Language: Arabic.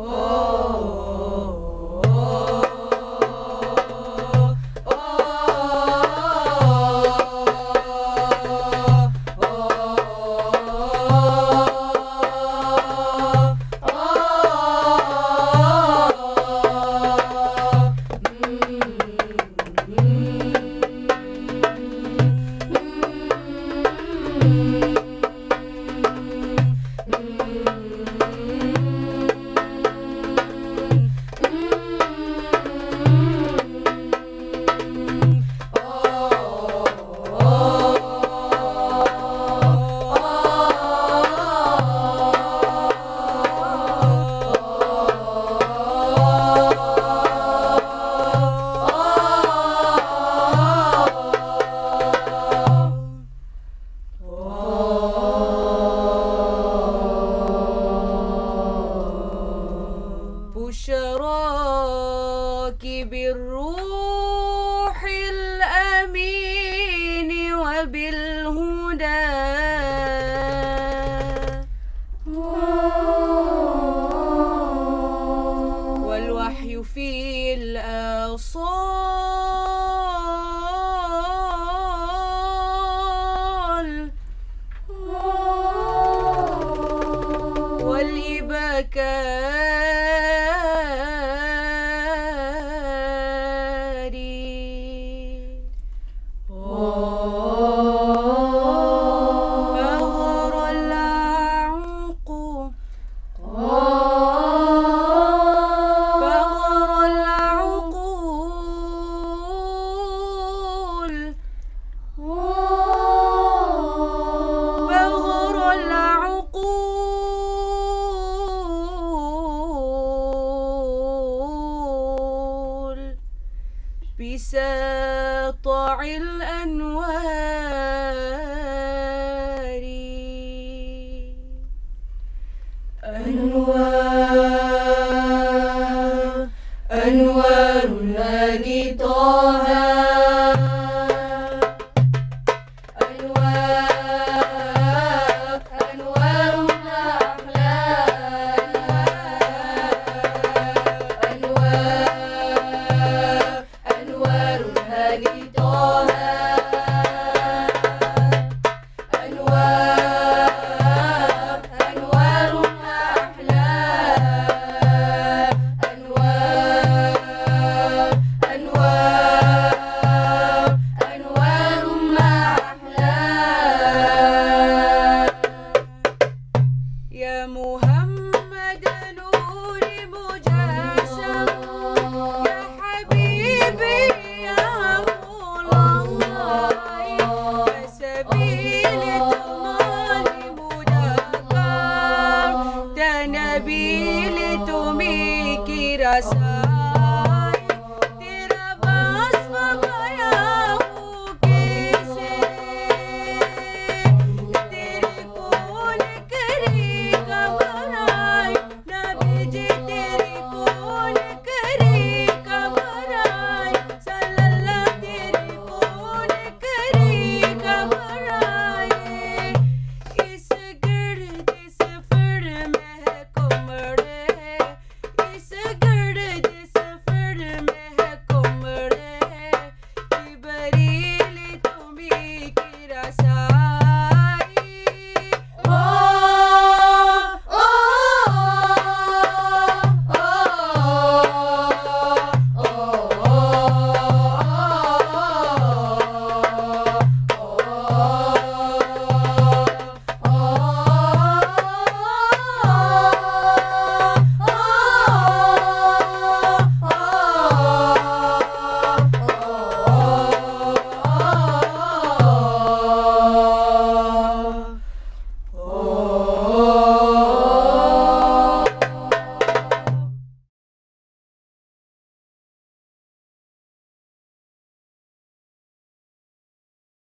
Oh. الملك بالروح الأمين وبالهدى. والوحي في الأصال. والإباكات ساطع الأنوار. Oh.